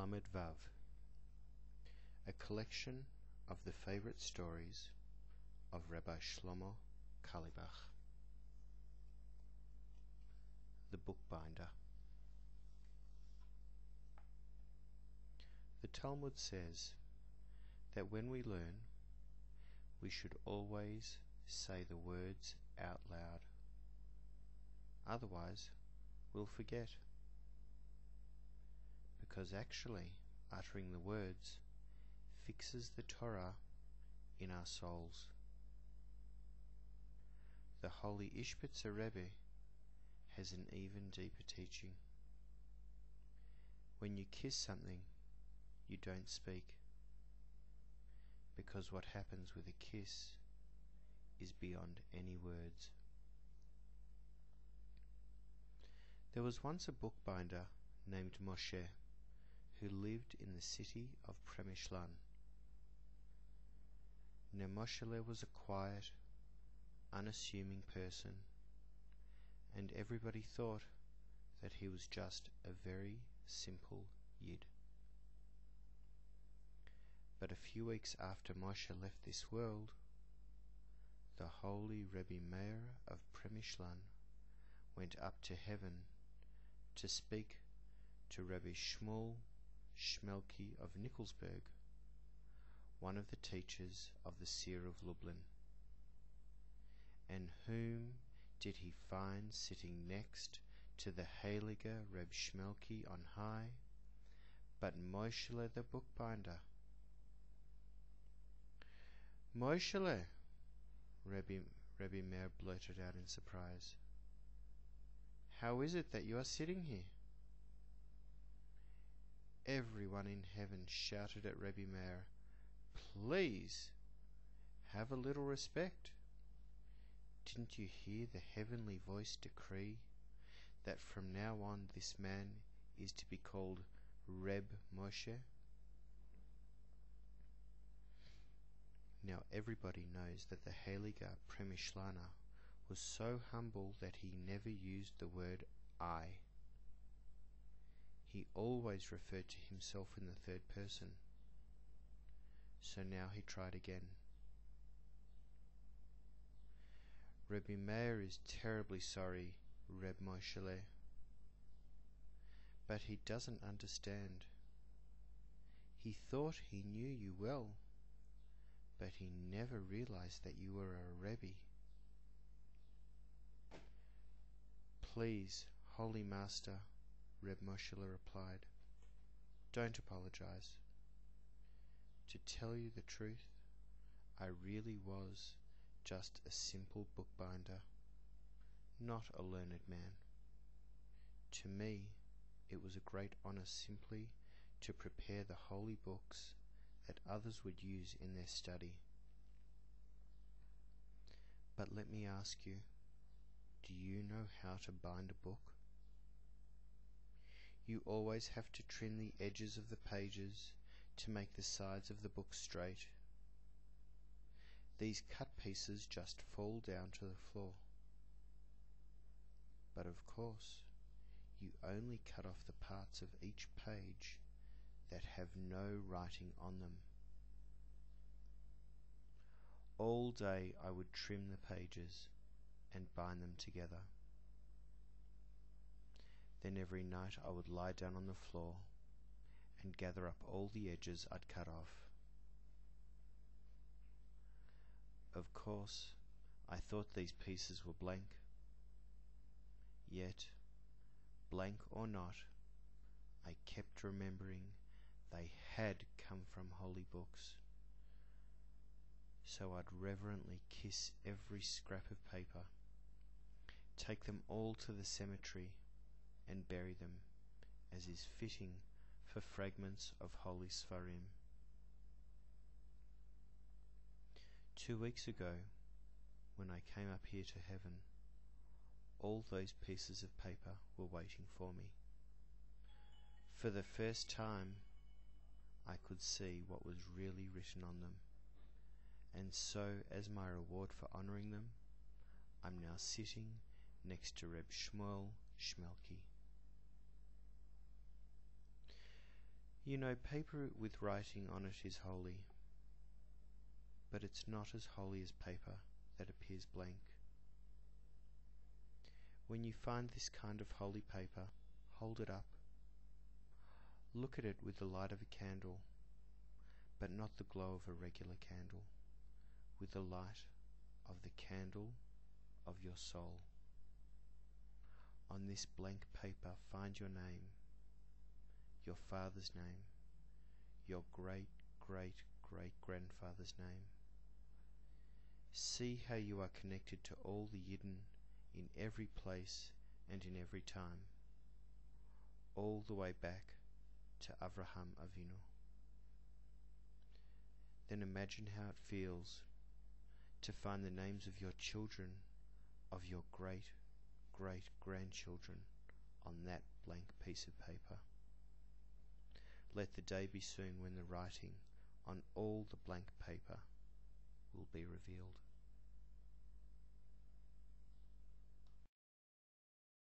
Lamed Vav. A collection of the favorite stories of Rabbi Shlomo Carlebach, The Bookbinder. The Talmud says that when we learn we should always say the words out loud. Otherwise we'll forget because actually uttering the words fixes the Torah in our souls. The holy Ishbitzer Rebbe has an even deeper teaching. When you kiss something, you don't speak, because what happens with a kiss is beyond any words. There was once a bookbinder named Moshe who lived in the city of Premishlan. Now was a quiet, unassuming person, and everybody thought that he was just a very simple Yid. But a few weeks after Moshe left this world, the holy Rebbe Meir of Premishlan went up to heaven to speak to Rebbe Shmuel Shmelki of Nikolsburg, one of the teachers of the Seer of Lublin. And whom did he find sitting next to the Heilige Reb Schmelke on high, but Moishele the bookbinder? Moishele, Rebbe, Rebbe Meir blurted out in surprise. How is it that you are sitting here? Everyone in heaven shouted at Rebbe Meir, Please, have a little respect. Didn't you hear the heavenly voice decree that from now on this man is to be called Reb Moshe? Now everybody knows that the Heiliger Premishlana was so humble that he never used the word I. He always referred to himself in the third person. So now he tried again. Rebbe Meir is terribly sorry, Reb Moshele. But he doesn't understand. He thought he knew you well, but he never realized that you were a Rebbe. Please, Holy Master, Reb Moshe replied, Don't apologize. To tell you the truth, I really was just a simple bookbinder, not a learned man. To me, it was a great honor simply to prepare the holy books that others would use in their study. But let me ask you, do you know how to bind a book? You always have to trim the edges of the pages to make the sides of the book straight. These cut pieces just fall down to the floor. But of course, you only cut off the parts of each page that have no writing on them. All day I would trim the pages and bind them together. Then every night I would lie down on the floor and gather up all the edges I'd cut off. Of course, I thought these pieces were blank. Yet, blank or not, I kept remembering they had come from holy books. So I'd reverently kiss every scrap of paper, take them all to the cemetery and bury them, as is fitting for fragments of holy Sfarim. Two weeks ago, when I came up here to heaven, all those pieces of paper were waiting for me. For the first time, I could see what was really written on them, and so, as my reward for honoring them, I'm now sitting next to Reb Shmuel Shmelki. You know paper with writing on it is holy, but it's not as holy as paper that appears blank. When you find this kind of holy paper, hold it up. Look at it with the light of a candle, but not the glow of a regular candle, with the light of the candle of your soul. On this blank paper, find your name, your father's name, your great great great grandfather's name. See how you are connected to all the Yidden in every place and in every time, all the way back to Avraham Avinu. Then imagine how it feels to find the names of your children, of your great great grandchildren on that blank piece of paper. Let the day be soon when the writing on all the blank paper will be revealed.